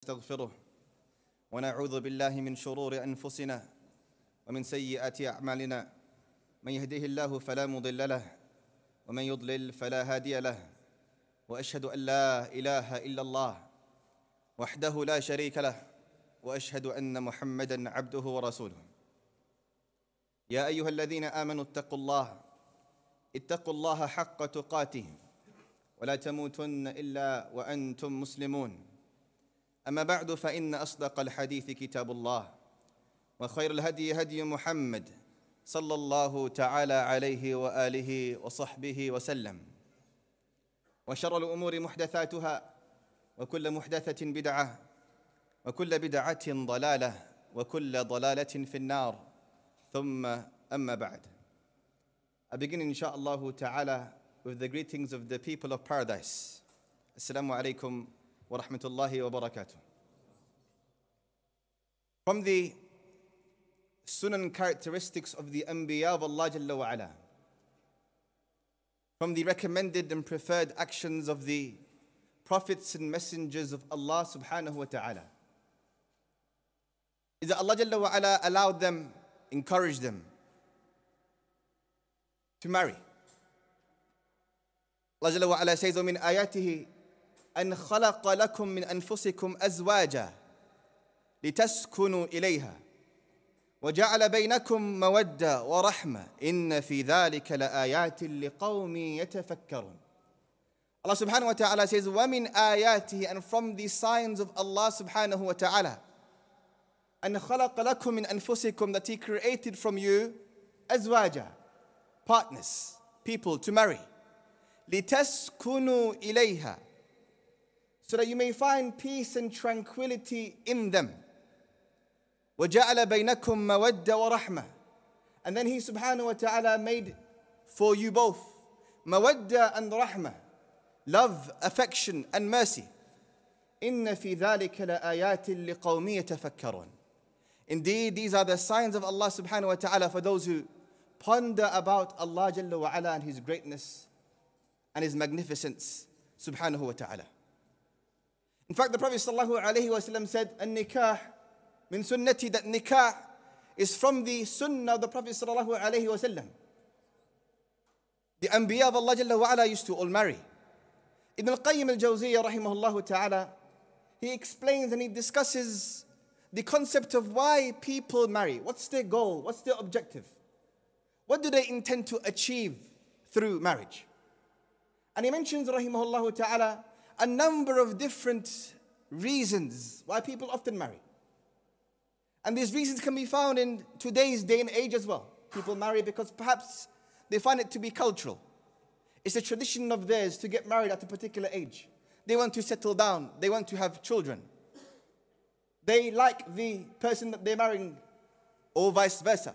نستغفره ونعوذ بالله من شرور أنفسنا ومن سيئات أعمالنا. من يهده الله فلا مضل له ومن يضلل فلا هادي له. وأشهد أن لا إله إلا الله وحده لا شريك له وأشهد أن محمدا عبده ورسوله. يا أيها الذين آمنوا اتقوا الله اتقوا الله حق تقاته ولا تموتن إلا وأنتم مسلمون. أما بعد فإن أصدق الحديث كتاب الله وخير الهدي هدي محمد صلى الله تعالى عليه وآله وصحبه وسلم. وشر الأمور محدثاتها وكل محدثة بدعة وكل بدعة ضلالة وكل ضلالة في النار. ثم أما بعد. I begin inshallah ta'ala with the greetings of the people of paradise. Assalamu alaikum wa rahmatullahi wa barakatuh. From the sunan characteristics of the Anbiya of Allah Jalla wa ala, from the recommended and preferred actions of the prophets and messengers of Allah subhanahu wa ta'ala, is that Allah Jalla wa ala allowed them, encouraged them to marry. Allah Jalla wa ala says, وَمِنْ آيَاتِهِ أَنْ خَلَقَ لَكُم مِّنْ أَنفُسِكُمْ أَزْوَاجًا لِتَسْكُنُوا إِلَيْهَا وجعل بينكم مودة ورحمة. إن في ذلك لآيات لقوم يتفكرون. subhanahu wa ta'ala says وَمِنْ آيَاتِهِ and from the signs of Allah wa ta'ala أن خلق لكم من أنفسكم that He created from you أزواجا partners people to marry لتسكنوا إليها. so that you may find peace and tranquility in them وجعل بينكم مودة ورحمة and then he subhanahu wa ta'ala made for you both مودة and رحمة love affection and mercy إن في ذلك لآيات لقوم يتفكرون Indeed, these are the signs of Allah subhanahu wa ta'ala for those who ponder about Allah Jalla wa ala and His greatness and His magnificence subhanahu wa ta'ala. In fact, the Prophet sallam said, An-nikah min sunnati, that nikah is from the sunnah of the Prophet wa. The Anbiya of Allah Jalla wa ala used to all marry. Ibn al-Qayyim al-Jawziyya rahimahullah ta'ala, he explains and he discusses the concept of why people marry. What's their goal? What's their objective? What do they intend to achieve through marriage? And he mentions, rahimahullah ta'ala, a number of different reasons why people often marry. And these reasons can be found in today's day and age as well. People marry because perhaps they find it to be cultural. It's a tradition of theirs to get married at a particular age. They want to settle down, they want to have children. They like the person that they're marrying, or vice versa.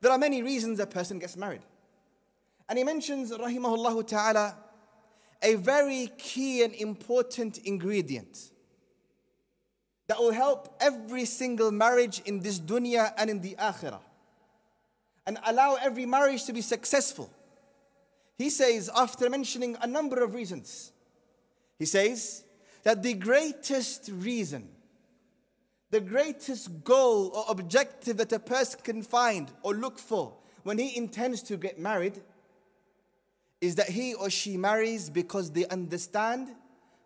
There are many reasons a person gets married. And he mentions, rahimahullah ta'ala, a very key and important ingredient that will help every single marriage in this dunya and in the akhirah and allow every marriage to be successful. He says, after mentioning a number of reasons, he says that the greatest reason, the greatest goal or objective that a person can find or look for when he intends to get married is that he or she marries because they understand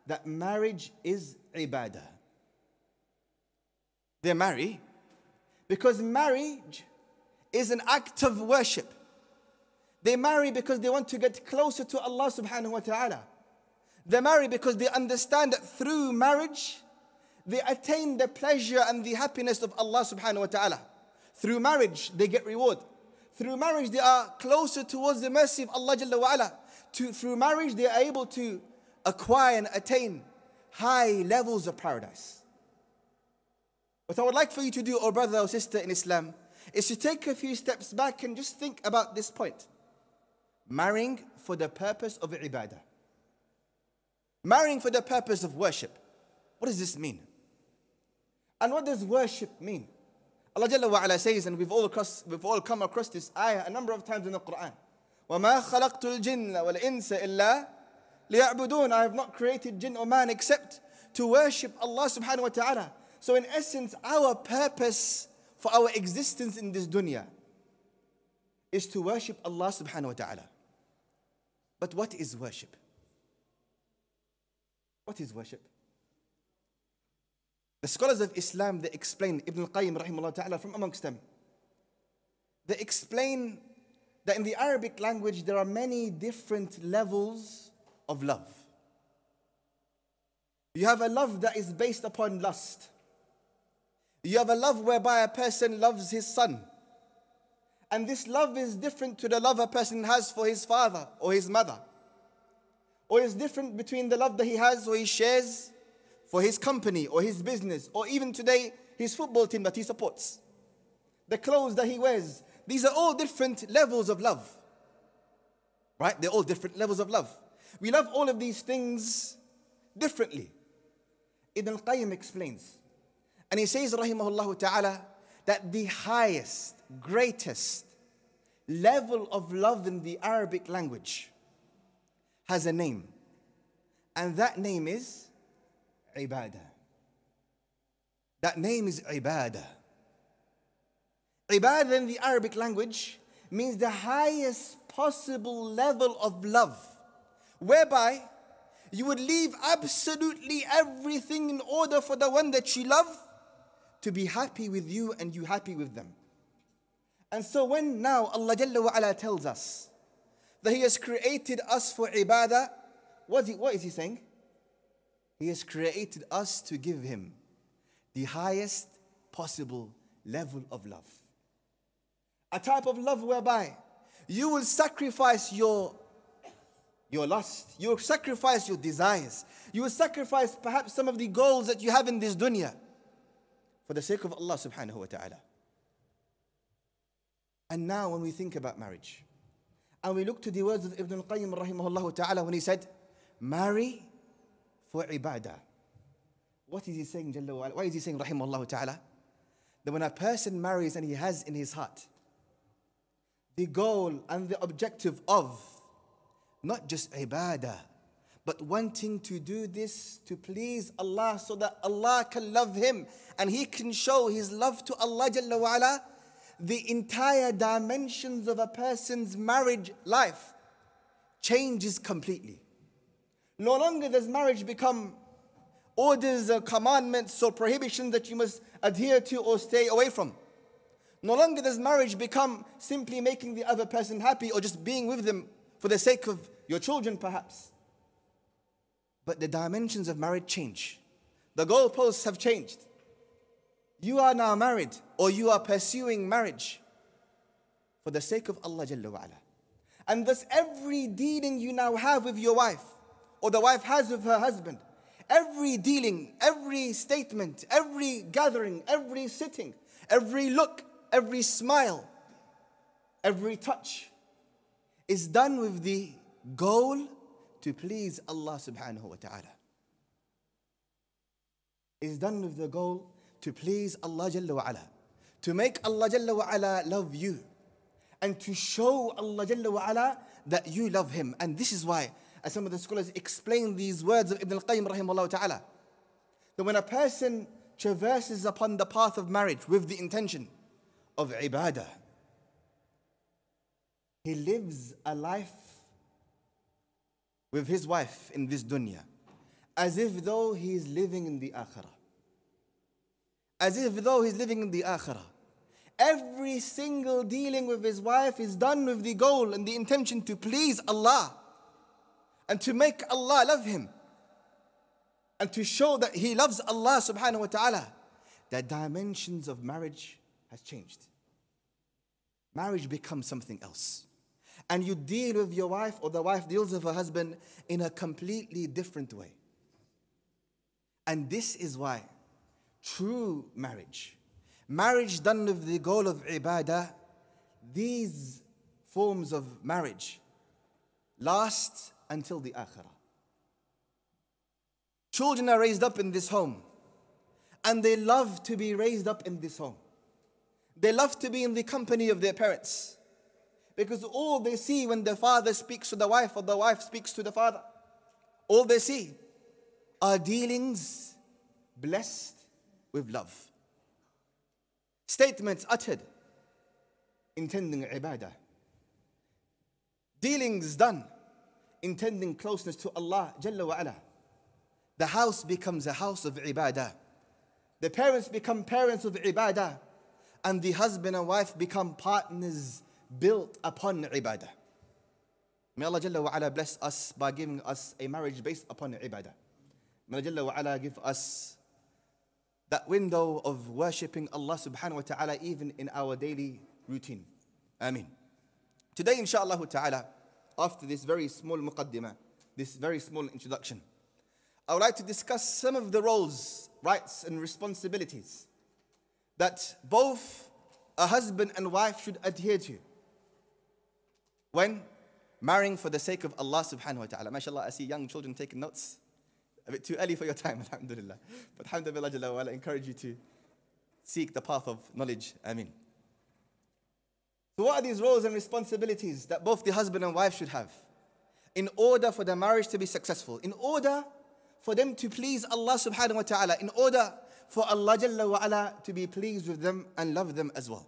that marriage is ibadah. They marry because marriage is an act of worship. They marry because they want to get closer to Allah subhanahu wa ta'ala. They marry because they understand that through marriage, they attain the pleasure and the happiness of Allah subhanahu wa ta'ala. Through marriage, they get reward. Through marriage, they are closer towards the mercy of Allah Jalla wa'ala. To, through marriage, they are able to acquire and attain high levels of paradise. What I would like for you to do, or brother or sister in Islam, is to take a few steps back and just think about this point. Marrying for the purpose of ibadah. Marrying for the purpose of worship. What does this mean? And what does worship mean? Allah Jalla wa ala says, and we've all, across, we've all come across this ayah a number of times in the Quran. وَمَا خَلَقْتُ الْجِنَّ وَالْإِنسَ إِلَّا لِيَعْبُدُونَ I have not created jinn or man except to worship Allah subhanahu wa ta'ala. So, in essence, our purpose for our existence in this dunya is to worship Allah subhanahu wa ta'ala. But what is worship? What is worship? The scholars of Islam, they explain, Ibn al-Qayyim rahimahullah ta'ala from amongst them, they explain that in the Arabic language there are many different levels of love. You have a love that is based upon lust. You have a love whereby a person loves his son. And this love is different to the love a person has for his father or his mother. Or is different between the love that he has or he shares for his company or his business, or even today, his football team that he supports. The clothes that he wears. These are all different levels of love. Right? They're all different levels of love. We love all of these things differently. Ibn al-Qayyim explains. And he says, rahimahullah ta'ala, that the highest, greatest level of love in the Arabic language has a name. And that name is ibadah. That name is ibadah. Ibadah in the Arabic language means the highest possible level of love, whereby you would leave absolutely everything in order for the one that you love to be happy with you and you happy with them. And so when now Allah Jalla wa ala tells us that He has created us for ibadah, what is He, what is he saying? He has created us to give Him the highest possible level of love. A type of love whereby you will sacrifice your, your lust, you will sacrifice your desires, you will sacrifice perhaps some of the goals that you have in this dunya for the sake of Allah subhanahu wa ta'ala. And now when we think about marriage, and we look to the words of Ibn al-Qayyim rahimahullah ta'ala when he said, marry for ibadah. What is he saying, Jalla Why is he saying, rahimahullah ta'ala? That when a person marries and he has in his heart the goal and the objective of not just ibadah, but wanting to do this to please Allah so that Allah can love him and he can show his love to Allah Jalla wa the entire dimensions of a person's marriage life changes completely. No longer does marriage become orders or commandments or prohibitions that you must adhere to or stay away from. No longer does marriage become simply making the other person happy or just being with them for the sake of your children, perhaps. But the dimensions of marriage change. The goalposts have changed. You are now married or you are pursuing marriage for the sake of Allah. And thus every dealing you now have with your wife or the wife has with her husband, every dealing, every statement, every gathering, every sitting, every look, every smile, every touch is done with the goal to please Allah subhanahu wa ta'ala. Is done with the goal to please Allah Jalla wa ala, to make Allah Jalla wa ala love you, and to show Allah Jalla wa ala that you love Him. And this is why as some of the scholars explain these words of Ibn al-Qayyim rahimahullah ta'ala, that when a person traverses upon the path of marriage with the intention of ibadah, he lives a life with his wife in this dunya as if though he is living in the akhirah. As if though he's living in the akhirah. Every single dealing with his wife is done with the goal and the intention to please Allah and to make Allah love him and to show that he loves Allah subhanahu wa ta'ala, the dimensions of marriage has changed. Marriage becomes something else. And you deal with your wife or the wife deals with her husband in a completely different way. And this is why true marriage, marriage done with the goal of ibadah, these forms of marriage last until the akhirah. Children are raised up in this home and they love to be raised up in this home. They love to be in the company of their parents because all they see when the father speaks to the wife or the wife speaks to the father, all they see are dealings blessed with love. Statements uttered intending ibadah. Dealings done intending closeness to Allah Jalla wa ala. The house becomes a house of ibadah. The parents become parents of ibadah. And the husband and wife become partners built upon ibadah. May Allah Jalla wa ala bless us by giving us a marriage based upon ibadah. May Allah Jalla wa ala give us that window of worshipping Allah subhanahu wa ta'ala even in our daily routine. Ameen. Today, inshallah ta'ala, after this very small muqaddimah, this very small introduction, I would like to discuss some of the roles, rights, and responsibilities that both a husband and wife should adhere to when marrying for the sake of Allah subhanahu wa ta'ala. MashaAllah, I see young children taking notes. A bit too early for your time, alhamdulillah. But alhamdulillah, I encourage you to seek the path of knowledge. Ameen. So, what are these roles and responsibilities that both the husband and wife should have in order for the marriage to be successful? In order for them to please Allah subhanahu wa ta'ala, in order for Allah Jalla wa ala to be pleased with them and love them as well.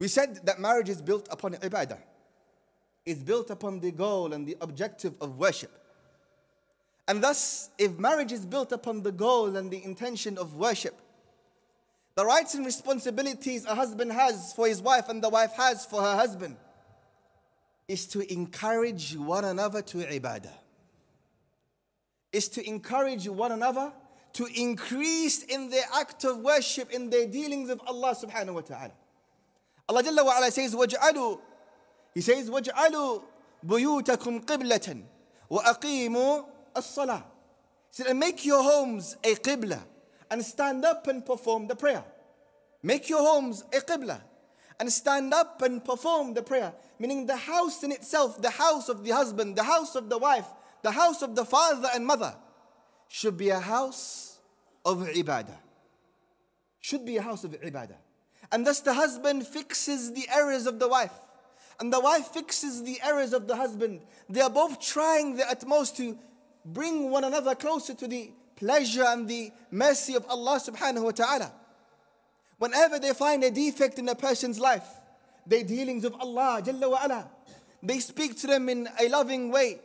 We said that marriage is built upon ibadah, it's built upon the goal and the objective of worship. And thus, if marriage is built upon the goal and the intention of worship, the rights and responsibilities a husband has for his wife and the wife has for her husband is to encourage one another to ibadah. Is to encourage one another to increase in their act of worship, in their dealings with Allah subhanahu wa ta'ala. Allah Jalla wa ala says, وَاجْعَلُوا He says, وَاجْعَلُوا بُيُوتَكُمْ قِبْلَةً وَأَقِيمُوا الصَّلَاةِ He said, and make your homes a qibla and stand up and perform the prayer. Make your homes a qibla and stand up and perform the prayer. Meaning the house in itself, the house of the husband, the house of the wife, the house of the father and mother should be a house of ibadah. Should be a house of ibadah. And thus the husband fixes the errors of the wife. And the wife fixes the errors of the husband. They are both trying their utmost to bring one another closer to the pleasure and the mercy of Allah subhanahu wa ta'ala. Whenever they find a defect in a person's life, their dealings with Allah Jalla wa ala, they speak to them in a loving way.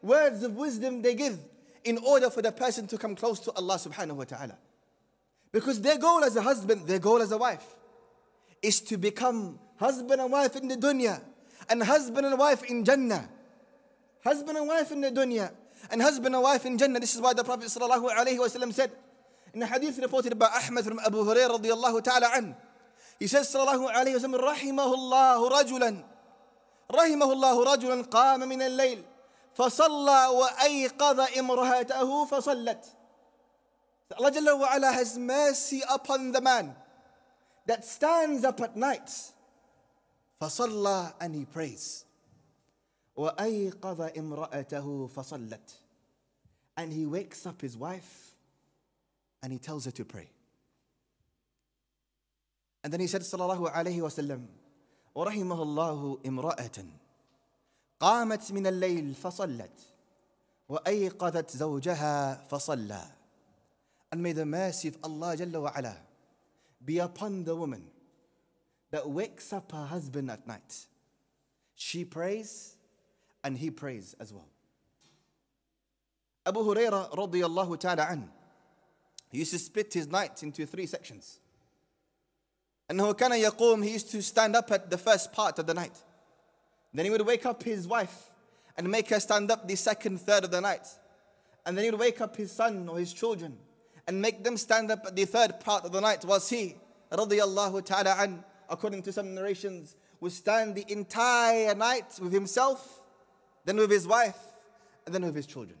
Words of wisdom they give in order for the person to come close to Allah subhanahu wa ta'ala. Because their goal as a husband, their goal as a wife, is to become husband and wife in the dunya and husband and wife in Jannah. Husband and wife in the dunya and husband and wife in Jannah. This is why the Prophet ﷺ said in a hadith reported by Ahmad from Abu Hurairah radiallahu ta'ala an. He says sallallahu alayhi wa sallam, رحمه الله رجلا رحمه الله رجلا قام من الليل فصلى وأيقظ امرأته فصلت. Allah Jalla wa ala has mercy upon the man that stands up at night. فصلى and he prays. وأيقظ امرأته فصلت and he wakes up his wife and he tells her to pray. And then he said صلى الله عليه وسلم ورحمه الله امرأة قامت من الليل فصلت وأيقظت زوجها فصلى And may the mercy of Allah جل وعلا be upon the woman that wakes up her husband at night. She prays and he prays as well. Abu Huraira radiallahu ta'ala an, he used to split his night into three sections. And Hukana Yaqum, he used to stand up at the first part of the night. Then he would wake up his wife and make her stand up the second third of the night. And then he would wake up his son or his children and make them stand up at the third part of the night whilst he, radiallahu ta'ala an, according to some narrations, would stand the entire night with himself then with his wife, and then with his children.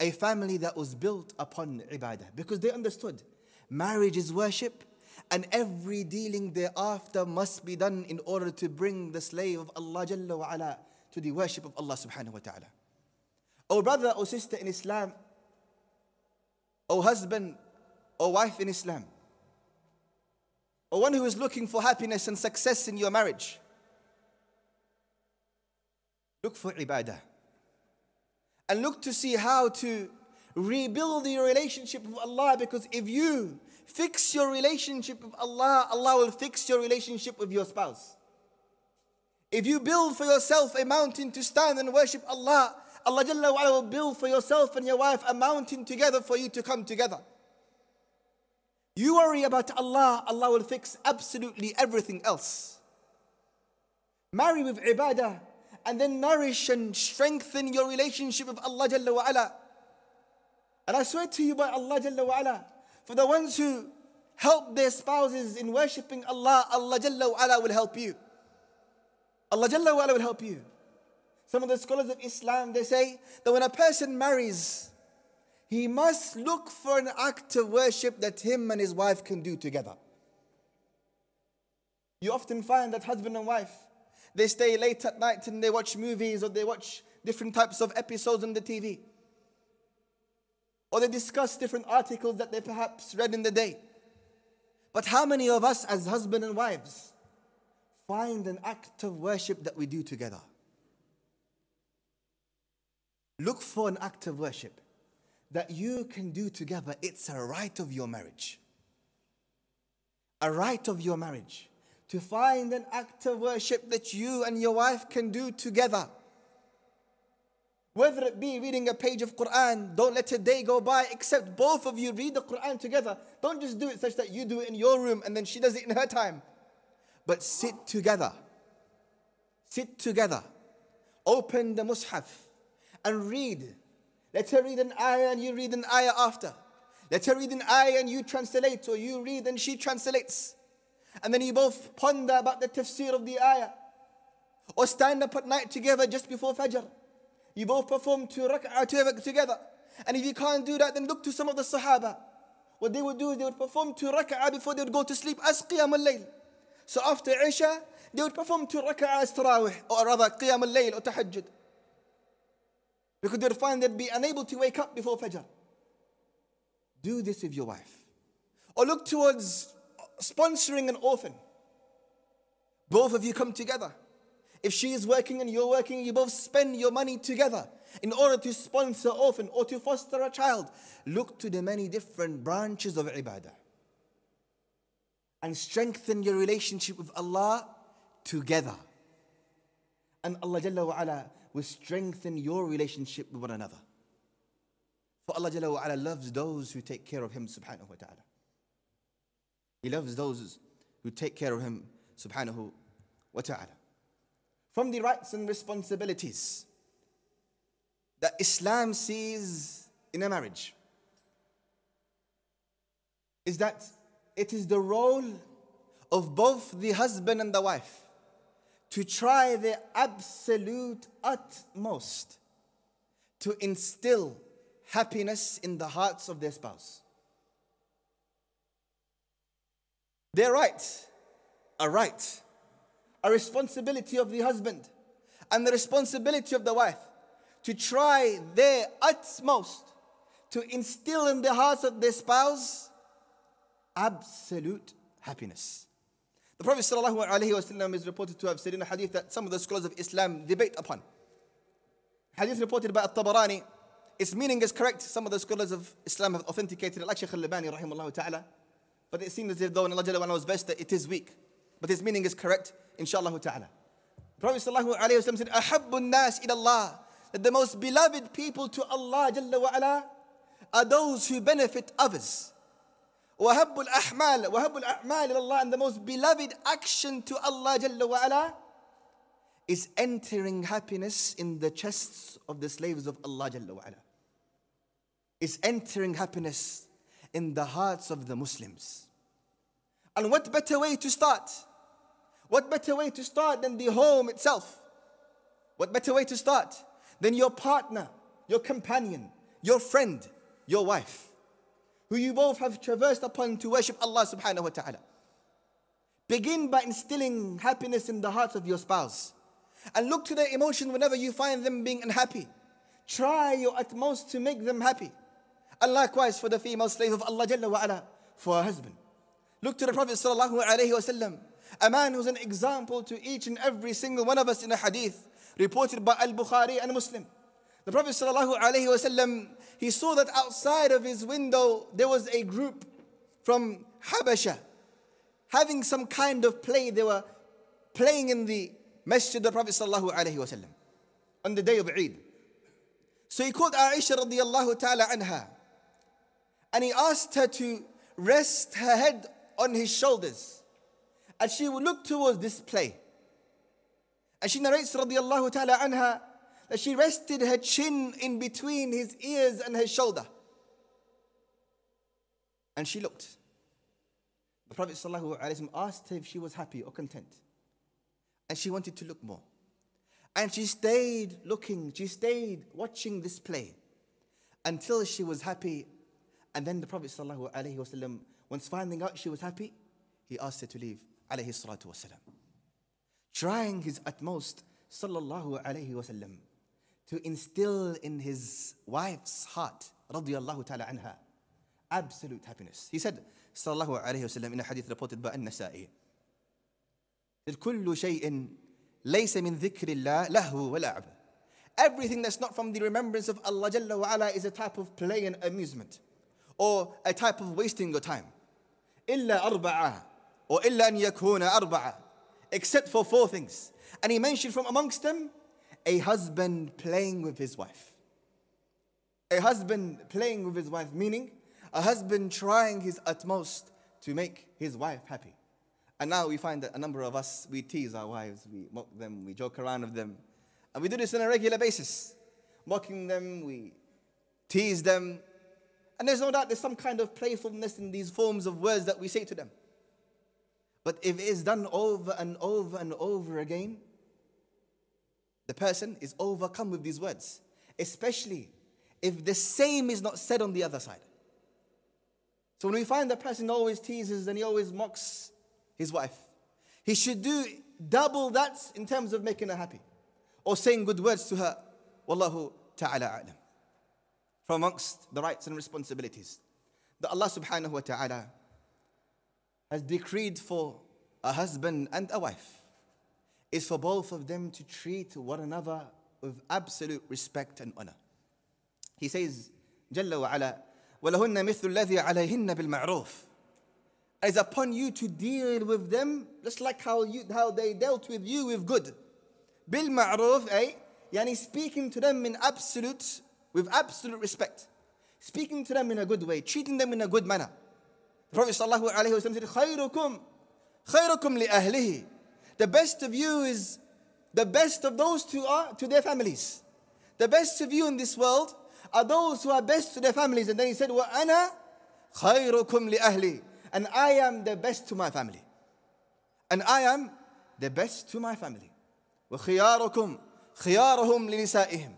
A family that was built upon ibadah because they understood marriage is worship and every dealing thereafter must be done in order to bring the slave of Allah Jalla wa ala to the worship of Allah subhanahu wa ta'ala. Oh brother or sister in Islam, O husband or wife in Islam, or one who is looking for happiness and success in your marriage, Look for ibadah. And look to see how to Rebuild your relationship with Allah because if you fix your relationship with Allah, Allah will fix your relationship with your spouse. If you build for yourself a mountain to stand and worship Allah, Allah Jalla will build for yourself and your wife a mountain together for you to come together. You worry about Allah, Allah will fix absolutely everything else. Marry with ibadah and then nourish and strengthen your relationship with Allah Jalla wa ala. And I swear to you by Allah Jalla wa ala, for the ones who help their spouses in worshipping Allah, Allah Jalla wa ala will help you. Allah Jalla wa ala will help you. Some of the scholars of Islam, they say that when a person marries, he must look for an act of worship that him and his wife can do together. You often find that husband and wife, they stay late at night and they watch movies or they watch different types of episodes on the TV. Or they discuss different articles that they perhaps read in the day. But how many of us, as husband and wives, find an act of worship that we do together? Look for an act of worship that you can do together. It's a right of your marriage. A right of your marriage to find an act of worship that you and your wife can do together. Whether it be reading a page of Quran, don't let a day go by except both of you read the Quran together. Don't just do it such that you do it in your room and then she does it in her time. But sit together. Sit together. Open the Mus'haf and read. Let her read an ayah and you read an ayah after. Let her read an ayah and you translate, or you read and she translates. And then you both ponder about the tafsir of the ayah. Or stand up at night together just before Fajr. You both perform two rak'ah together. And if you can't do that, then look to some of the Sahaba. What they would do is they would perform two rak'ah before they would go to sleep as Qiyam al-Layl. So after Isha, they would perform two rak'ah as Tarawih, or rather Qiyam al-Layl or Tahajjud. Because they'd find they'd be unable to wake up before Fajr. Do this with your wife. Or look towards sponsoring an orphan. Both of you come together. If she is working and you're working, you both spend your money together in order to sponsor orphan or to foster a child. Look to the many different branches of ibadah and strengthen your relationship with Allah together. And Allah Jalla wa ala will strengthen your relationship with one another. For Allah Jalla wa ala loves those who take care of Him subhanahu wa ta'ala. He loves those who take care of him, subhanahu wa ta'ala. From the rights and responsibilities that Islam sees in a marriage is that it is the role of both the husband and the wife to try their absolute utmost to instill happiness in the hearts of their spouse. Their right, a right, a responsibility of the husband and the responsibility of the wife to try their utmost to instill in the hearts of their spouse absolute happiness. The Prophet ﷺ is reported to have said in a hadith that some of the scholars of Islam debate upon. Hadith reported by At-Tabarani, its meaning is correct. Some of the scholars of Islam have authenticated it, like Shaykh al-Albani rahimahullah ta'ala. But it seems as if though in Allah Jalla was best that it is weak. But his meaning is correct, inshallah ta'ala. Prophet Sallallahu Alaihi Wasallam said, Ahabbun nas ilallah, that the most beloved people to Allah Jalla wa'ala are those who benefit others. Wahabbul ahmal, wahabbul ahmal ilallah, and the most beloved action to Allah Jalla wa'ala is entering happiness in the chests of the slaves of Allah Jalla wa'ala. Is entering happiness in the hearts of the Muslims. And what better way to start? What better way to start than the home itself? What better way to start than your partner, your companion, your friend, your wife, who you both have traversed upon to worship Allah subhanahu wa ta'ala? Begin by instilling happiness in the hearts of your spouse. And look to their emotion whenever you find them being unhappy. Try your utmost to make them happy. And likewise for the female slave of Allah Jalla wa ala, for her husband. Look to the Prophet sallallahu alaihi wasallam, a man who's an example to each and every single one of us in a hadith reported by Al-Bukhari and Muslim. The Prophet ﷺ, he saw that outside of his window there was a group from Habasha having some kind of play. They were playing in the masjid of the Prophet ﷺ on the day of Eid. So he called Aisha radiallahu ta'ala anha and he asked her to rest her head on his shoulders and she would look towards this play. And she narrates radiallahu ta'ala anha that she rested her chin in between his ears and his shoulder. And she looked. The Prophet ﷺ asked her if she was happy or content. And she wanted to look more. And she stayed looking, she stayed watching this play until she was happy. And then the Prophet ﷺ, once finding out she was happy, he asked her to leave. Trying his utmost, sallallahu alayhi wasallam, to instill in his wife's heart, radiallahu ta'ala anha, absolute happiness. He said, sallallahu alayhi wasallam, in a hadith reported by An-Nasa'i, كل شيء ليس من ذكر الله لهو ولعب. Everything that's not from the remembrance of Allah Jalla wa ala is a type of play and amusement or a type of wasting your time. إلا أربعة or إلا أن يكون أربعة except for four things. And he mentioned from amongst them a husband playing with his wife. A husband playing with his wife, meaning a husband trying his utmost to make his wife happy. And now we find that a number of us, we tease our wives, we mock them, we joke around with them. And we do this on a regular basis. Mocking them, we tease them. and there's no doubt there's some kind of playfulness in these forms of words that we say to them. But if it is done over and over and over again, the person is overcome with these words, especially if the same is not said on the other side. So when we find the person always teases and he always mocks his wife, he should do double that in terms of making her happy or saying good words to her. Wallahu ta'ala a'lam From amongst the rights and responsibilities that Allah subhanahu wa ta'ala has decreed for a husband and a wife is for both of them to treat one another with absolute respect and honor. He says, جل وعلا, وَلَهُنَّ مِثْلُ الَّذِي عَلَيْهِنَّ بِالْمَعْرُوفِ It is upon you to deal with them just like how, you, how they dealt with you with good. بالمعروف أي يعني speaking to them in absolute, with absolute respect. Speaking to them in a good way, treating them in a good manner. The Prophet ﷺ said, خيركم خيركم لأهله the best of you is the best of those who are to their families. The best of you in this world are those who are best to their families. And then he said, وَأَنَا خَيْرُكُمْ لِأَهْلِي And I am the best to my family. And I am the best to my family. وَخِيَارُكُمْ خِيَارُهُمْ لِنِسَائِهِمْ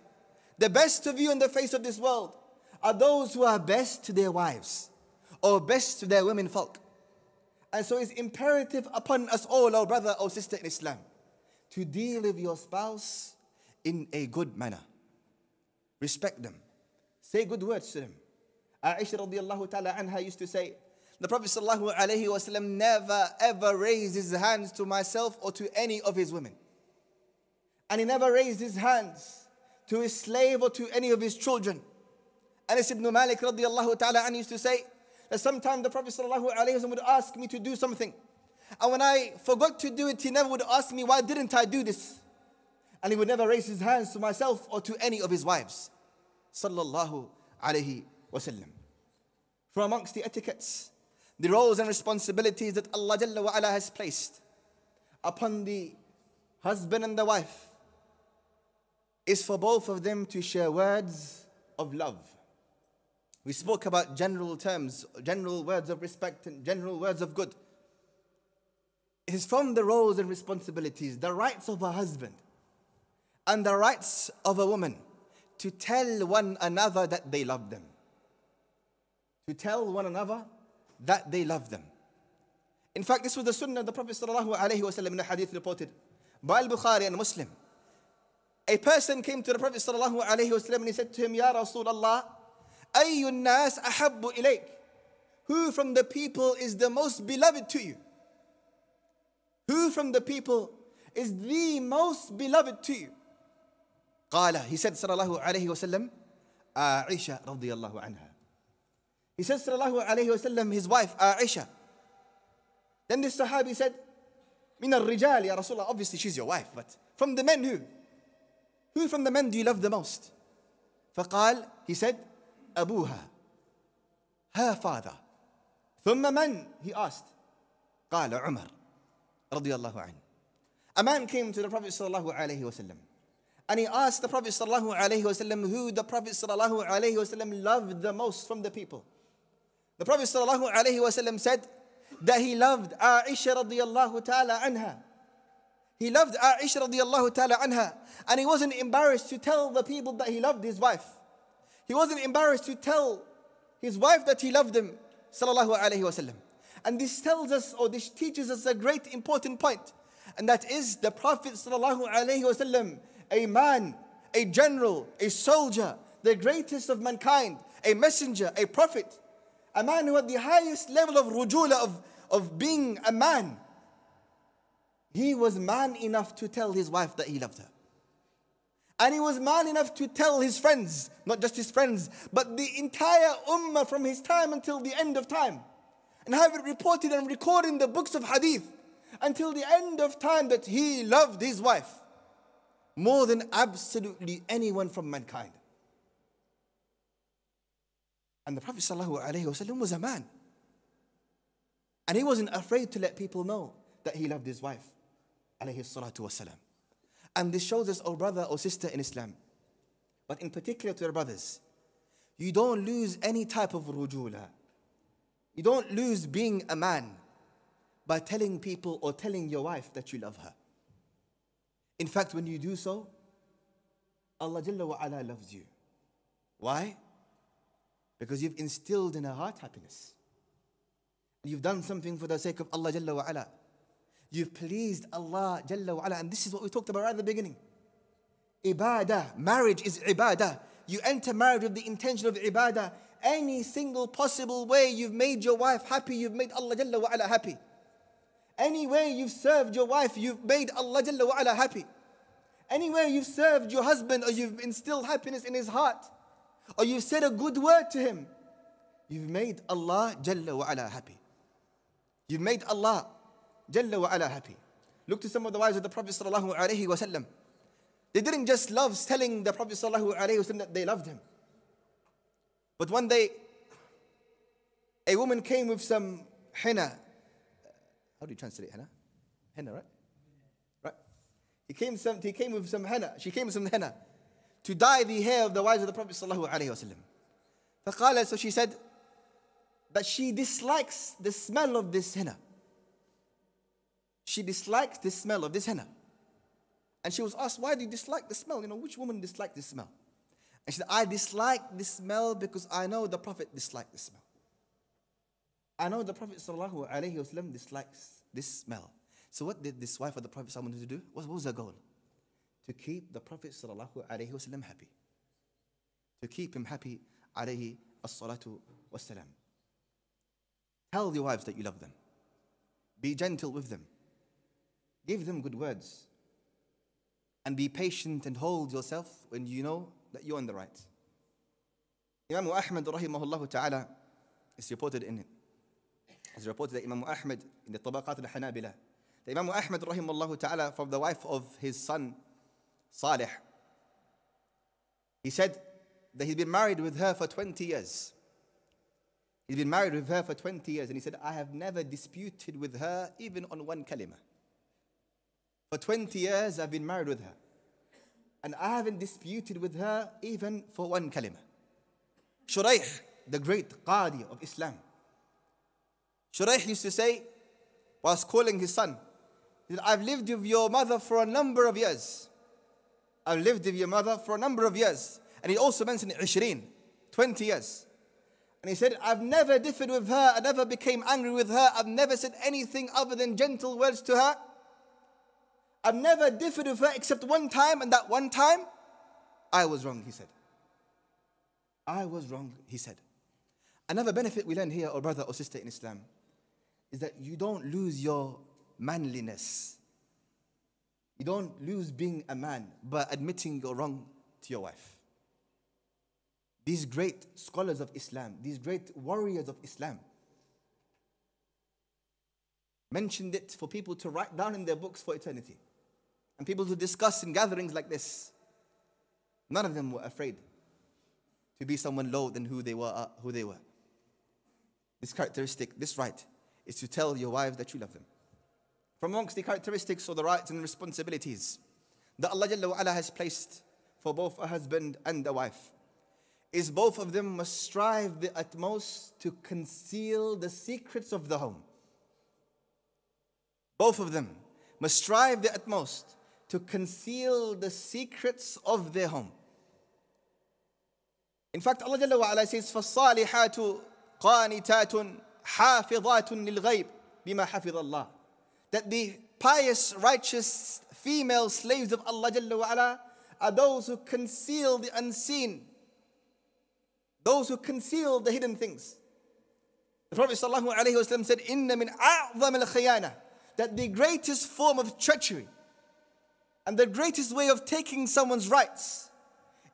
the best of you in the face of this world are those who are best to their wives or best to their women folk. And so it's imperative upon us all, our brother or sister in Islam, to deal with your spouse in a good manner. Respect them. Say good words to them. Aisha radiallahu ta'ala anha used to say, the Prophet never ever raised his hands to myself or to any of his women. And he never raised his hands to his slave or to any of his children. Anas ibn Malik radiallahu ta'ala anha used to say, that sometimes the Prophet ﷺ would ask me to do something. And when I forgot to do it, he never would ask me, why didn't I do this? And he would never raise his hands to myself or to any of his wives. Sallallahu alayhi wasallam. From amongst the etiquettes, the roles and responsibilities that Allah Jalla wa ala has placed upon the husband and the wife is for both of them to share words of love. We spoke about general terms, general words of respect, and general words of good. It is from the roles and responsibilities, the rights of a husband and the rights of a woman to tell one another that they love them. To tell one another that they love them. In fact, this was the sunnah of the Prophet ﷺ in a hadith reported by Al-Bukhari and Muslim A person came to the Prophet ﷺ and he said to him, Ya Rasulullah, أي الناس أحب إليك Who from the people is the most beloved to you? Who from the people is the most beloved to you? قال he said صلى الله عليه وسلم عائشة رضي الله عنها he said صلى الله عليه وسلم his wife عائشة then this Sahabi said من الرجال يا رسول الله obviously she's your wife but from the men who who from the men do you love the most فقال he said أبوها her father ثم من he asked قال عمر رضي الله عنه a man came to the Prophet صلى الله عليه وسلم and he asked the Prophet صلى الله عليه وسلم who the Prophet صلى الله عليه وسلم loved the most from the people the Prophet صلى الله عليه وسلم said that he loved Aisha radiallahu ta'ala anha. He loved Aisha radiallahu ta'ala anha. And he wasn't embarrassed to tell the people that he loved his wife. He wasn't embarrassed to tell his wife that he loved him. Sallallahu alayhi wasallam. And this tells us, or this teaches us a great important point. And that is the Prophet sallallahu alayhi wasallam, a man, a general, a soldier, the greatest of mankind, a messenger, a prophet, a man who had the highest level of rujula, of of being a man, he was man enough to tell his wife that he loved her. And he was man enough to tell his friends, not just his friends, but the entire ummah from his time until the end of time. And have it reported and recorded in the books of hadith until the end of time that he loved his wife more than absolutely anyone from mankind. And the Prophet ﷺ was a man. And he wasn't afraid to let people know that he loved his wife. And this shows us, oh brother or sister in Islam, but in particular to our brothers, you don't lose any type of rujula. You don't lose being a man by telling people or telling your wife that you love her. In fact, when you do so, Allah Jalla wa ala loves you. Why? Because you've instilled in her heart happiness. You've done something for the sake of Allah Jalla wa ala. You've pleased Allah Jalla wa ala. And this is what we talked about right at the beginning. Ibadah. Marriage is ibadah. You enter marriage with the intention of ibadah. Any single possible way you've made your wife happy, you've made Allah Jalla wa ala happy. Any way you've served your wife, you've made Allah Jalla wa ala happy. Anywhere you've served your husband or you've instilled happiness in his heart, or you've said a good word to him, you've made Allah Jalla wa ala happy. You've made Allah Jalla wa ala happy. Look to some of the wives of the Prophet sallallahu alaihi wasallam. They didn't just love telling the Prophet sallallahu alaihi wasallam that they loved him. But one day, a woman came with some henna. How do you translate henna? Henna, right? Right. He came, some, he came with some henna. She came with some henna to dye the hair of the wives of the Prophet sallallahu alaihi wasallam. فقال, so she said, that she dislikes the smell of this henna. She dislikes the smell of this henna. And she was asked, Why do you dislike the smell? You know, which woman dislikes the smell? And she said, I dislike this smell because I know the Prophet disliked the smell. I know the Prophet ﷺ dislikes this smell. So, what did this wife of the Prophet want to do? What was her goal? To keep the Prophet ﷺ happy. To keep him happy, alayhi as-salatu was-salam. Tell your wives that you love them. Be gentle with them. Give them good words. And be patient and hold yourself when you know that you're on the right. Imam Ahmad rahimahullah ta'ala is reported in it. It's reported that Imam Ahmad in the Tabaqat al-Hanabila. The Imam Ahmad rahimahullah ta'ala from the wife of his son Salih. He said that he'd been married with her for 20 years. He's been married with her for 20 years, and he said, I have never disputed with her even on one kalima. For 20 years, I've been married with her. And I haven't disputed with her even for one kalima. Shuraih, the great Qadi of Islam. Shuraih used to say, whilst calling his son, I've lived with your mother for a number of years. I've lived with your mother for a number of years. And he also mentioned 20, 20 years. And he said, I've never differed with her, I never became angry with her, I've never said anything other than gentle words to her. I've never differed with her except one time, and that one time, I was wrong, he said. I was wrong, he said. Another benefit we learn here, or brother or sister in Islam, is that you don't lose your manliness. You don't lose being a man by admitting you're wrong to your wife. These great scholars of Islam, these great warriors of Islam, mentioned it for people to write down in their books for eternity and people to discuss in gatherings like this. None of them were afraid to be someone low than who they were. Uh, who they were. This characteristic, this right, is to tell your wives that you love them. From amongst the characteristics or the rights and responsibilities that Allah Jalla has placed for both a husband and a wife is both of them must strive the utmost to conceal the secrets of the home. Both of them must strive the utmost to conceal the secrets of their home. In fact, Allah Jalla wa'ala says, فَالصَّالِحَاتُ قَانِتَاتٌ حَافِظَاتٌ لِلْغَيْبِ بِمَا حَفِظَ اللَّهِ That the pious, righteous female slaves of Allah Jalla wa'ala are those who conceal the unseen, those who conceal the hidden things. The Prophet ﷺ said, إِنَّ مِنْ أَعْظَمِ الْخِيَانَةِ That the greatest form of treachery and the greatest way of taking someone's rights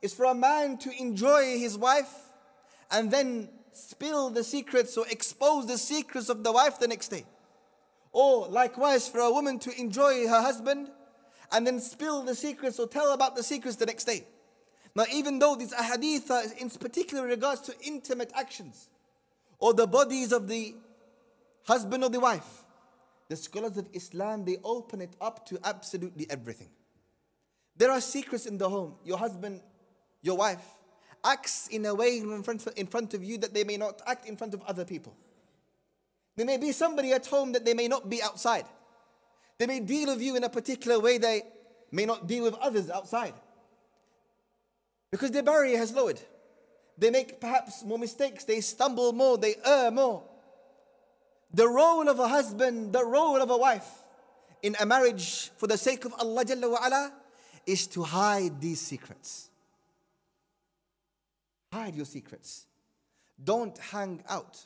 is for a man to enjoy his wife and then spill the secrets or expose the secrets of the wife the next day. Or likewise for a woman to enjoy her husband and then spill the secrets or tell about the secrets the next day. Now, even though these ahadith are in particular regards to intimate actions or the bodies of the husband or the wife, the scholars of Islam they open it up to absolutely everything. There are secrets in the home. Your husband, your wife acts in a way in front, in front of you that they may not act in front of other people. There may be somebody at home that they may not be outside. They may deal with you in a particular way they may not deal with others outside. Because their barrier has lowered. They make perhaps more mistakes, they stumble more, they err more. The role of a husband, the role of a wife in a marriage for the sake of Allah Jalla wa ala, is to hide these secrets. Hide your secrets. Don't hang out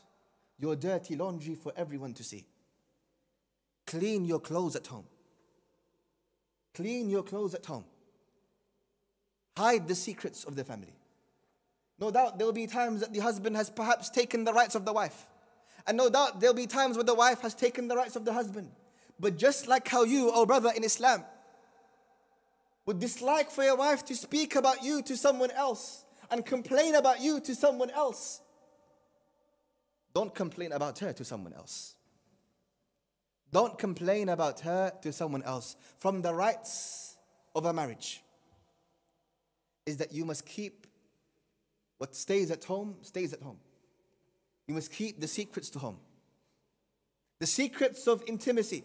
your dirty laundry for everyone to see. Clean your clothes at home. Clean your clothes at home. Hide the secrets of the family. No doubt there will be times that the husband has perhaps taken the rights of the wife. And no doubt there'll be times where the wife has taken the rights of the husband. But just like how you, oh brother in Islam, would dislike for your wife to speak about you to someone else and complain about you to someone else, don't complain about her to someone else. Don't complain about her to someone else. From the rights of a marriage is that you must keep what stays at home, stays at home. You must keep the secrets to home. The secrets of intimacy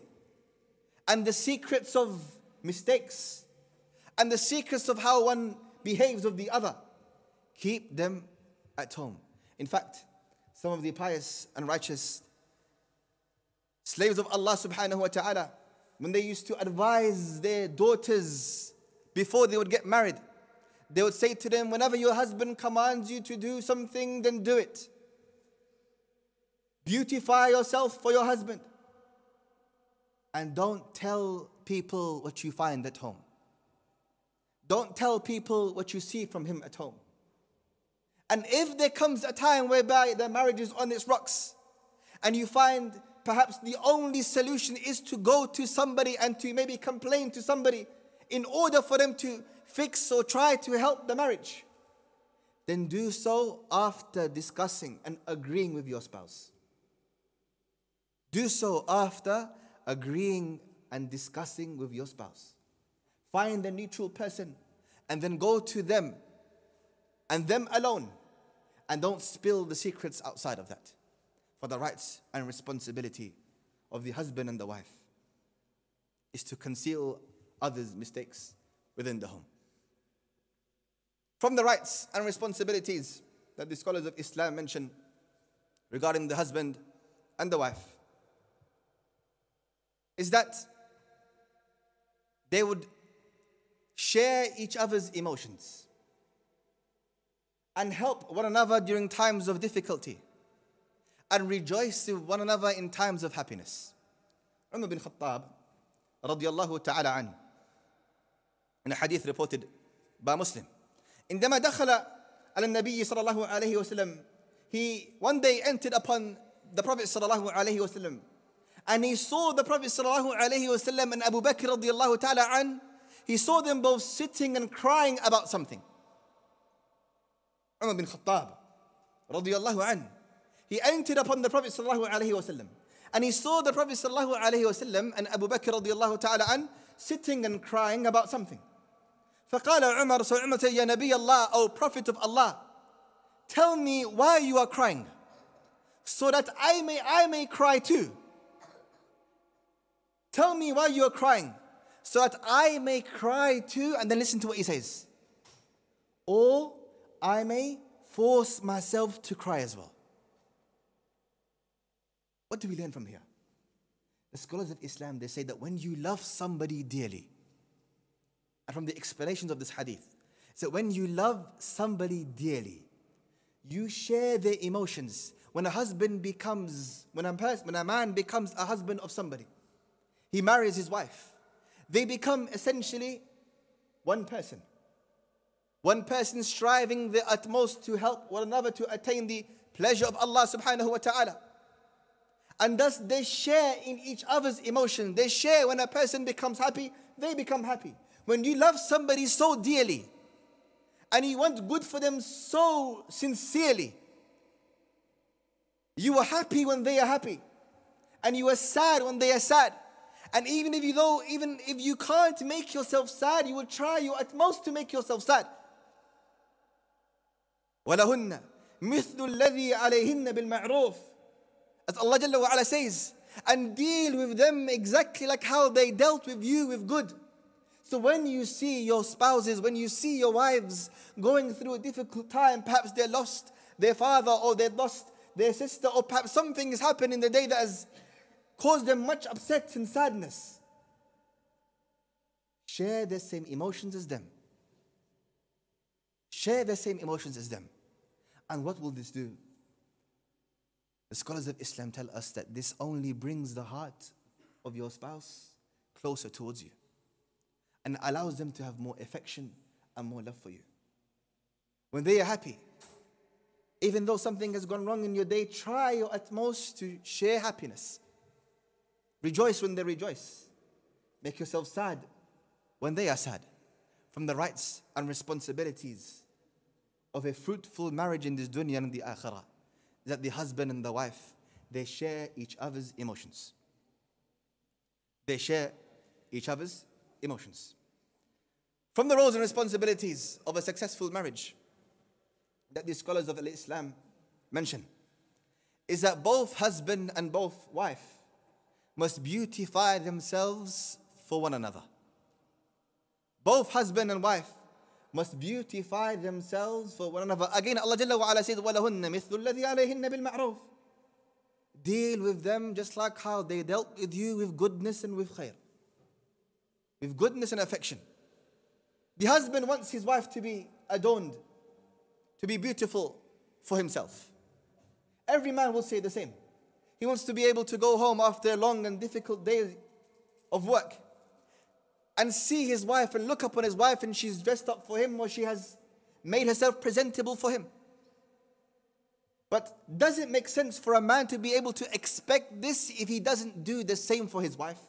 and the secrets of mistakes and the secrets of how one behaves with the other. Keep them at home. In fact, some of the pious and righteous slaves of Allah subhanahu wa ta'ala, when they used to advise their daughters before they would get married, they would say to them, Whenever your husband commands you to do something, then do it. Beautify yourself for your husband. And don't tell people what you find at home. Don't tell people what you see from him at home. And if there comes a time whereby the marriage is on its rocks, and you find perhaps the only solution is to go to somebody and to maybe complain to somebody in order for them to fix or try to help the marriage, then do so after discussing and agreeing with your spouse. Do so after agreeing and discussing with your spouse. Find a neutral person and then go to them and them alone and don't spill the secrets outside of that for the rights and responsibility of the husband and the wife is to conceal others' mistakes within the home. From the rights and responsibilities that the scholars of Islam mention regarding the husband and the wife is that they would share each other's emotions, and help one another during times of difficulty, and rejoice with one another in times of happiness. Umar bin Khattab, radiallahu ta'ala an, in a hadith reported by Muslim, عندما دخل على النبي صلى الله عليه وسلم he one day entered upon the Prophet صلى الله عليه وسلم and he saw the Prophet صلى الله عليه وسلم and Abu Bakr رضي الله تعالى عنه he saw them both sitting and crying about something Umar bin Khattab رضي الله عنه he entered upon the Prophet صلى الله عليه وسلم and he saw the Prophet صلى الله عليه وسلم and Abu Bakr رضي الله تعالى عنه sitting and crying about something فقال عمر so Umar said, Ya Nabi Allah, O Prophet of Allah, tell me why you are crying, so that I may, I may cry too. Tell me why you are crying, so that I may cry too. And then listen to what he says. Or I may force myself to cry as well. What do we learn from here? The scholars of Islam they say that when you love somebody dearly, and from the explanations of this hadith, so when you love somebody dearly, you share their emotions. When a husband becomes, when a, person, when a man becomes a husband of somebody, he marries his wife. They become essentially one person. One person striving the utmost to help one another to attain the pleasure of Allah subhanahu wa ta'ala. And thus they share in each other's emotions. They share when a person becomes happy, they become happy. When you love somebody so dearly and you want good for them so sincerely, you are happy when they are happy, and you are sad when they are sad. And even if you though, even if you can't make yourself sad, you will try your utmost to make yourself sad. ولهن مثل الذي عليهن بالمعروف As Allah Jalla wa ala says, and deal with them exactly like how they dealt with you with good. So when you see your spouses, when you see your wives going through a difficult time, perhaps they lost their father or they lost their sister, or perhaps something has happened in the day that has caused them much upset and sadness. Share the same emotions as them. Share the same emotions as them. And what will this do? The scholars of Islam tell us that this only brings the heart of your spouse closer towards you and allows them to have more affection and more love for you. When they are happy, even though something has gone wrong in your day, try your utmost to share happiness. Rejoice when they rejoice. Make yourself sad when they are sad. From the rights and responsibilities of a fruitful marriage in this dunya and the akhirah, that the husband and the wife they share each other's emotions. They share each other's emotions. From the roles and responsibilities of a successful marriage that the scholars of Islam mention is that both husband and both wife must beautify themselves for one another. Both husband and wife must beautify themselves for one another. Again, Allah Jalla wa ala says, وَلَهُنَّ مِثْلُ الَّذِي عَلَيْهِنَّ بِالْمَعْرُوفِ Deal with them just like how they dealt with you with goodness and with khair. With goodness and affection. The husband wants his wife to be adorned, to be beautiful for himself. Every man will say the same. He wants to be able to go home after a long and difficult day of work and see his wife and look upon his wife and she's dressed up for him or she has made herself presentable for him. But does it make sense for a man to be able to expect this if he doesn't do the same for his wife?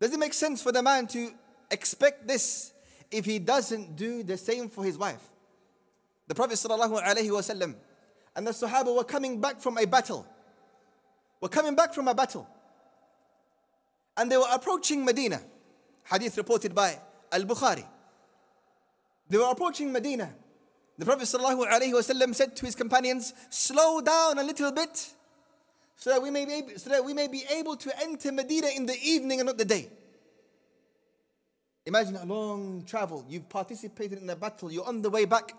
Does it make sense for the man to expect this if he doesn't do the same for his wife. The Prophet ﷺ and the Sahaba were coming back from a battle. Were coming back from a battle. And they were approaching Medina. Hadith reported by Al Bukhari. They were approaching Medina. The Prophet said to his companions, Slow down a little bit so that, we may be able, so that we may be able to enter Medina in the evening and not the day. Imagine a long travel. You've participated in a battle. You're on the way back.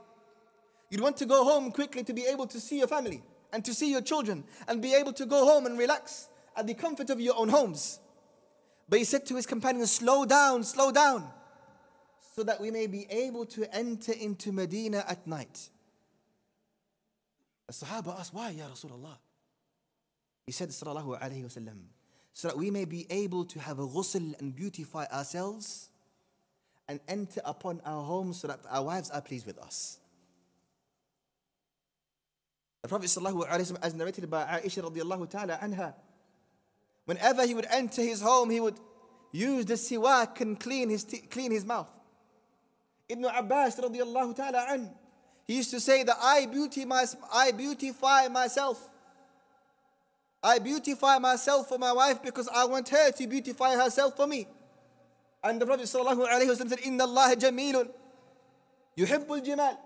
You'd want to go home quickly to be able to see your family and to see your children and be able to go home and relax at the comfort of your own homes. But he said to his companions, Slow down, slow down, so that we may be able to enter into Medina at night. The Sahaba asked, Why, Ya Rasulullah? He said, Sallallahu Alaihi Wasallam, so that we may be able to have a ghusl and beautify ourselves and enter upon our homes so that our wives are pleased with us. The Prophet ﷺ, as narrated by Aisha radiallahu ta'ala anha, whenever he would enter his home, he would use the siwak and clean his, clean his mouth. Ibn Abbas radiallahu ta'ala an, he used to say that I, beauty my, I beautify myself. I beautify myself for my wife because I want her to beautify herself for me. And the Prophet sallallahu alayhi wa said, Inna Allah jamilun. Yuhibbul jamal.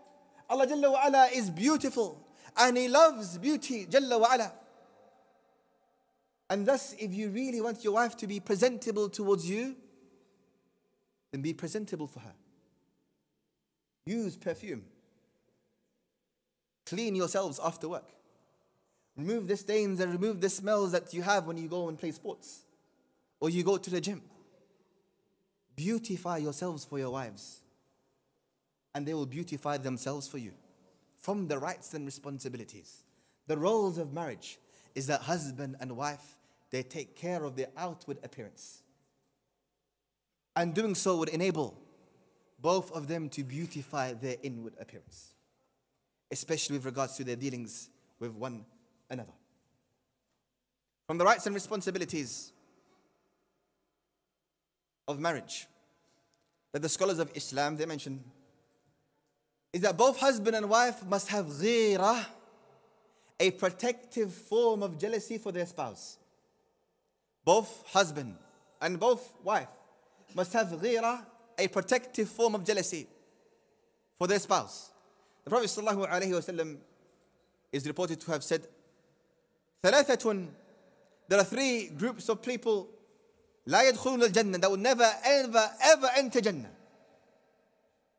Allah Jalla wa ala is beautiful and He loves beauty, Jalla wa ala. And thus, if you really want your wife to be presentable towards you, then be presentable for her. Use perfume. Clean yourselves after work. Remove the stains and remove the smells that you have when you go and play sports or you go to the gym. Beautify yourselves for your wives, and they will beautify themselves for you from the rights and responsibilities. The roles of marriage is that husband and wife they take care of their outward appearance. And doing so would enable both of them to beautify their inward appearance, especially with regards to their dealings with one another. From the rights and responsibilities of marriage that the scholars of Islam they mention is that both husband and wife must have ghira, a protective form of jealousy for their spouse. Both husband and both wife must have ghira, a protective form of jealousy for their spouse. The Prophet ﷺ is reported to have said, ثلاثة There are three groups of people لا يدخلون الجنة that will never ever ever enter Jannah.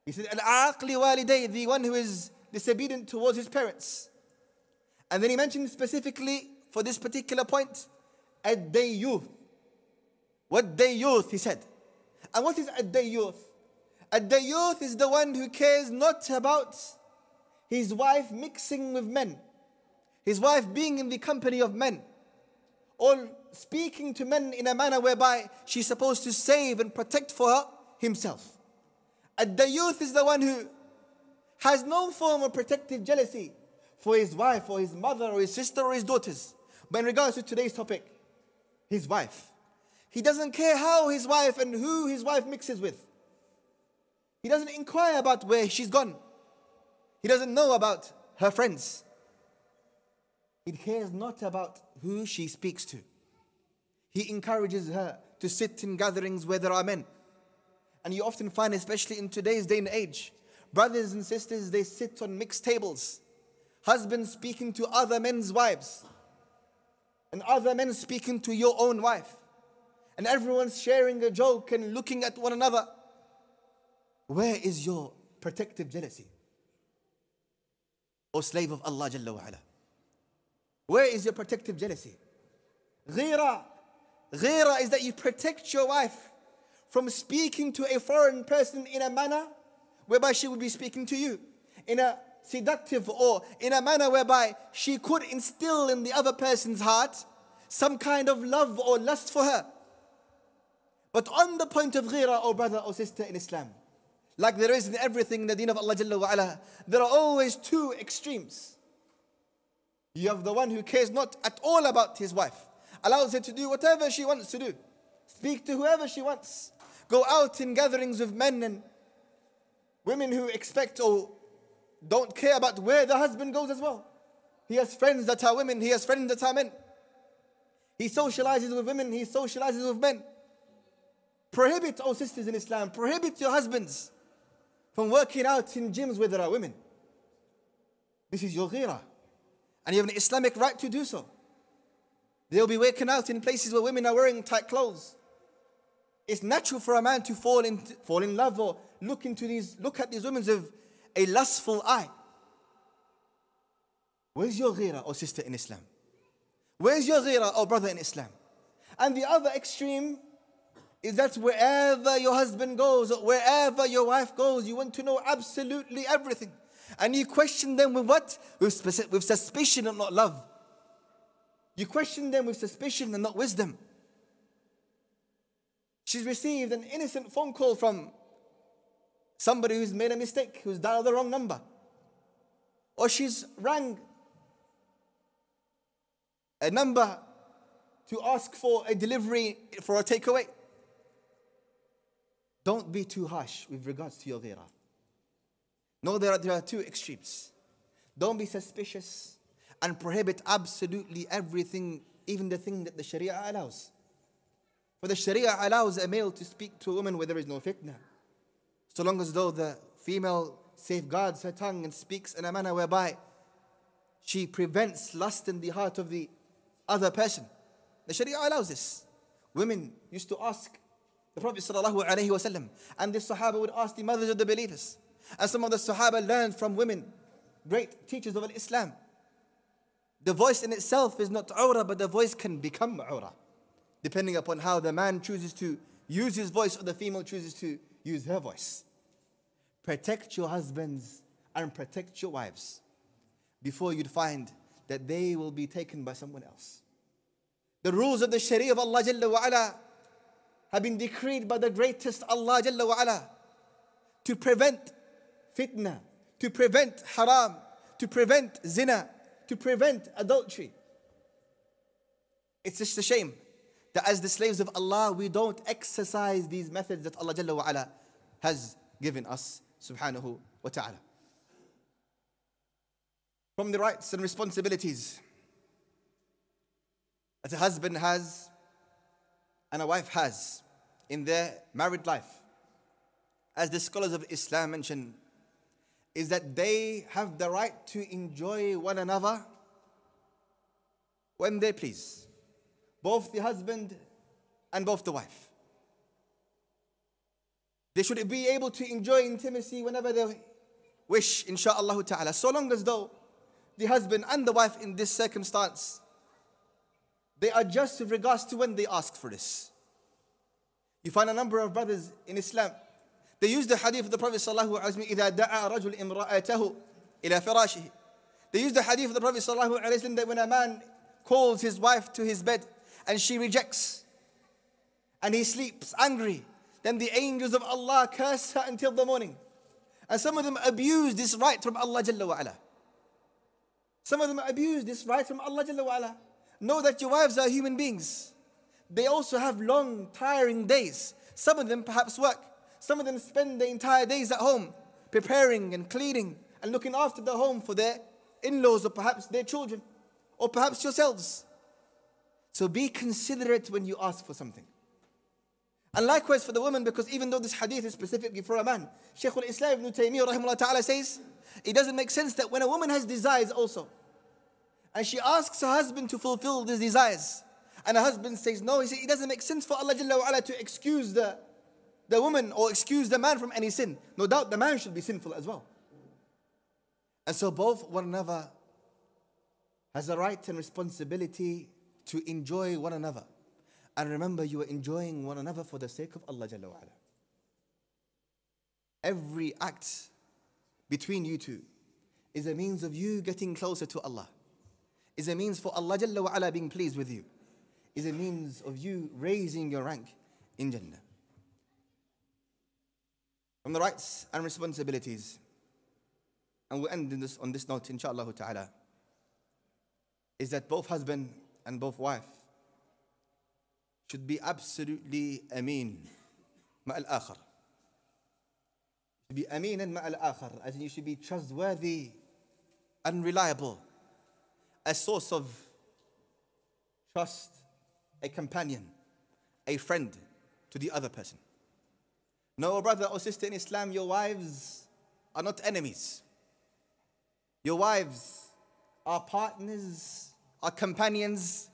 He said, Al-aqli waliday, the one who is disobedient towards his parents. And then he mentioned specifically for this particular point, ad-dayyuth. What dayyuth, he said. And what is ad-dayyuth? Ad-dayyuth is the one who cares not about his wife mixing with men, his wife being in the company of men, or speaking to men in a manner whereby she's supposed to save and protect for her himself. Ad-dayyuth is the one who has no form of protective jealousy for his wife or his mother or his sister or his daughters. But in regards to today's topic, his wife, he doesn't care how his wife and who his wife mixes with. He doesn't inquire about where she's gone. He doesn't know about her friends. He cares not about who she speaks to. He encourages her to sit in gatherings where there are men. And you often find, especially in today's day and age, brothers and sisters, they sit on mixed tables. Husbands speaking to other men's wives, and other men speaking to your own wife. And everyone's sharing a joke and looking at one another. Where is your protective jealousy? O slave of Allah Jalla wa ala. Where is your protective jealousy? Ghira. Ghira is that you protect your wife from speaking to a foreign person in a manner whereby she would be speaking to you, in a seductive or in a manner whereby she could instill in the other person's heart some kind of love or lust for her. But on the point of ghira, or brother or sister in Islam, like there is in everything in the deen of Allah Jalla wa ala, there are always two extremes. You have the one who cares not at all about his wife, allows her to do whatever she wants to do, speak to whoever she wants, go out in gatherings of men and women who expect or don't care about where the husband goes as well. He has friends that are women, he has friends that are men. He socializes with women, he socializes with men. Prohibit, oh sisters in Islam, prohibit your husbands from working out in gyms where there are women. This is your ghira. And you have an Islamic right to do so. They'll be working out in places where women are wearing tight clothes. It's natural for a man to fall in, fall in love or look into these, look at these women with a lustful eye. Where's your ghira, or sister in Islam? Where's your ghira, or brother in Islam? And the other extreme is that wherever your husband goes, or wherever your wife goes, you want to know absolutely everything. And you question them with what? With, with suspicion and not love. You question them with suspicion and not wisdom. She's received an innocent phone call from Somebody who's made a mistake, who's dialed the wrong number. Or she's rang a number to ask for a delivery for a takeaway. Don't be too harsh with regards to your ghira. No, there are, there are two extremes. Don't be suspicious and prohibit absolutely everything, even the thing that the Sharia allows. For the Sharia allows a male to speak to a woman where there is no fitna. So long as though the female safeguards her tongue and speaks in a manner whereby she prevents lust in the heart of the other person. The Sharia allows this. Women used to ask the Prophet ﷺ, and the Sahaba would ask the mothers of the believers. And some of the Sahaba learned from women, great teachers of Islam. The voice in itself is not awrah, but the voice can become awrah, depending upon how the man chooses to use his voice or the female chooses to use her voice. Protect your husbands and protect your wives before you'd find that they will be taken by someone else. The rules of the Sharia of Allah Jalla wa ala have been decreed by the greatest Allah Jalla wa ala to prevent fitna, to prevent haram, to prevent zina, to prevent adultery. It's just a shame that as the slaves of Allah, we don't exercise these methods that Allah Jalla wa ala has given us, subhanahu wa ta'ala. From the rights and responsibilities that a husband has and a wife has in their married life, as the scholars of Islam mention, is that they have the right to enjoy one another when they please, both the husband and both the wife. They should be able to enjoy intimacy whenever they wish, insha'Allah ta'ala, so long as though the husband and the wife in this circumstance, they are just with regards to when they ask for this. You find a number of brothers in Islam they use the hadith of the Prophet sallallahu alaihi wasallam إذا دعا رجل امرأته إلى فراشه. They use the hadith of the Prophet sallallahu alaihi wasallam that when a man calls his wife to his bed and she rejects and he sleeps angry, then the angels of Allah curse her until the morning. And some of them abuse this right from Allah Jalla wa ala. Some of them abuse this right from Allah Jalla wa ala. Know that your wives are human beings. They also have long, tiring days. Some of them perhaps work. Some of them spend the entire days at home preparing and cleaning and looking after the home for their in laws or perhaps their children or perhaps yourselves. So be considerate when you ask for something. And likewise for the woman, because even though this hadith is specifically for a man, Shaykh al-Islam ibn Taymiyyah ta'ala says, it doesn't make sense that when a woman has desires also, and she asks her husband to fulfill these desires, and her husband says no, he says it doesn't make sense for Allah jalla to excuse the the woman or excuse the man from any sin. No doubt the man should be sinful as well. And so both one another has a right and responsibility to enjoy one another. And remember, you are enjoying one another for the sake of Allah Jalla wa'ala. Every act between you two is a means of you getting closer to Allah. Is a means for Allah Jalla wa'ala being pleased with you. Is a means of you raising your rank in Jannah. From the rights and responsibilities, and we'll end this, on this note, inshallah ta'ala, is that both husband and both wife should be absolutely ameen مع الآخر. Should be ameen and مع الآخر, as in you should be trustworthy and reliable, a source of trust, a companion, a friend to the other person. No, brother or sister in Islam, your wives are not enemies. Your wives are partners, are companions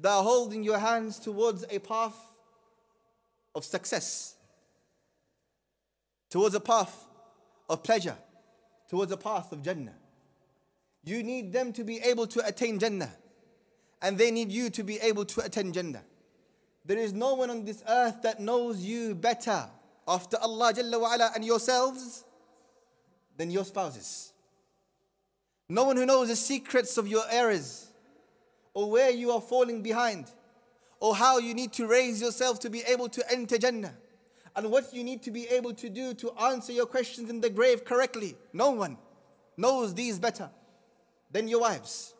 that are holding your hands towards a path of success, towards a path of pleasure, towards a path of Jannah. You need them to be able to attain Jannah, and they need you to be able to attain Jannah. There is no one on this earth that knows you better after Allah Jalla wa and yourselves than your spouses. No one who knows the secrets of your errors or where you are falling behind or how you need to raise yourself to be able to enter Jannah and what you need to be able to do to answer your questions in the grave correctly. No one knows these better than your wives.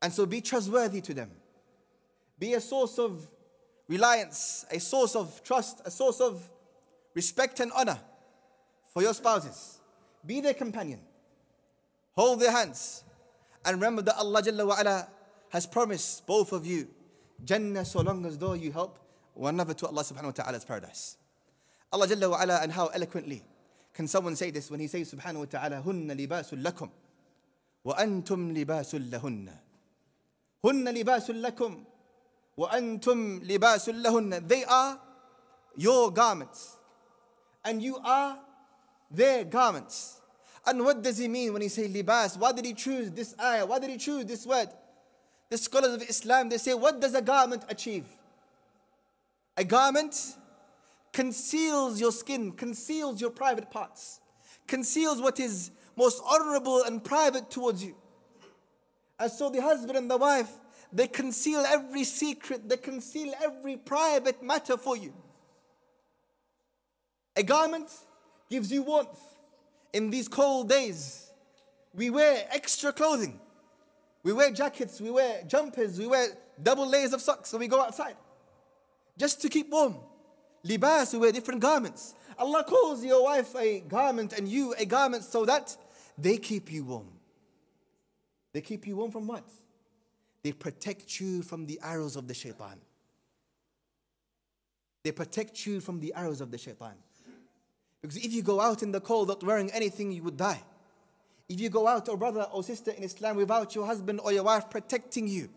And so be trustworthy to them. Be a source of reliance, a source of trust, a source of respect and honor for your spouses. Be their companion. Hold their hands. And remember that Allah Jalla wa has promised both of you Jannah so long as though you help one another to Allah subhanahu wa ta'ala's paradise. Allah Jalla wa and how eloquently can someone say this when he says subhanahu wa ta'ala Hunna libasul lakum wa antum libasul lahunna. Hunna libasul lakum wa antum libasul lahunna. They are your garments and you are their garments. And what does he mean when he say libas? Why did he choose this ayah? Why did he choose this word? The scholars of Islam they say, what does a garment achieve? A garment conceals your skin, conceals your private parts, conceals what is most honorable and private towards you. And so the husband and the wife, they conceal every secret, they conceal every private matter for you. A garment gives you warmth in these cold days. We wear extra clothing. We wear jackets, we wear jumpers, we wear double layers of socks when we go outside. Just to keep warm. Libas, we wear different garments. Allah calls your wife a garment and you a garment so that they keep you warm. They keep you warm from what? They protect you from the arrows of the shaitan. They protect you from the arrows of the shaitan. Because if you go out in the cold not wearing anything, you would die. If you go out, or brother or sister in Islam, without your husband or your wife protecting you,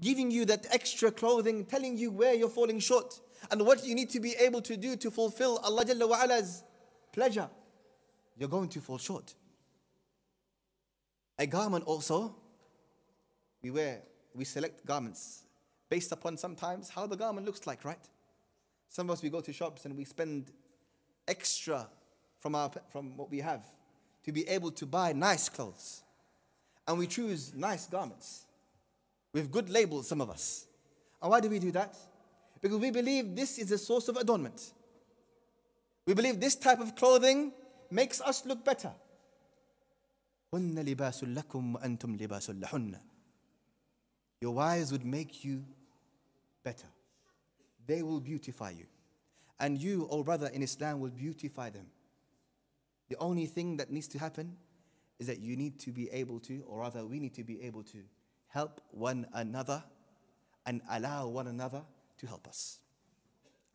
giving you that extra clothing, telling you where you're falling short, and what you need to be able to do to fulfill Allah Jalla wa Ala's pleasure, you're going to fall short. A garment also, we wear, we select garments based upon sometimes how the garment looks like, right? Some of us, we go to shops and we spend extra from, our, from what we have to be able to buy nice clothes. And we choose nice garments with good labels, some of us. And why do we do that? Because we believe this is a source of adornment. We believe this type of clothing makes us look better. Your wives would make you better. They will beautify you. And you, oh brother, in Islam will beautify them. The only thing that needs to happen is that you need to be able to, or rather, we need to be able to help one another and allow one another to help us.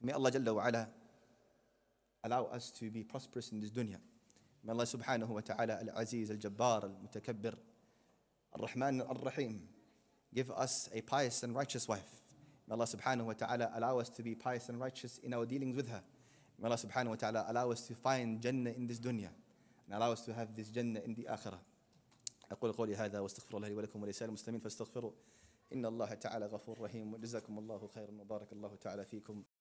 May Allah Jalla wa ala allow us to be prosperous in this dunya. May Allah subhanahu wa ta'ala al-aziz, al-jabbar, al-mutakabbir, al-rahman, al-rahim give us a pious and righteous wife. May Allah subhanahu wa ta'ala allow us to be pious and righteous in our dealings with her. May Allah subhanahu wa ta'ala allow us to find Jannah in this dunya and allow us to have this Jannah in the akhirah. أقول قولي هذا واستغفر الله لي ولكم ولسائر المسلمين فاستغفروا إن الله تعالى غفور رحيم وجزاكم الله خيرا وبارك الله تعالى فيكم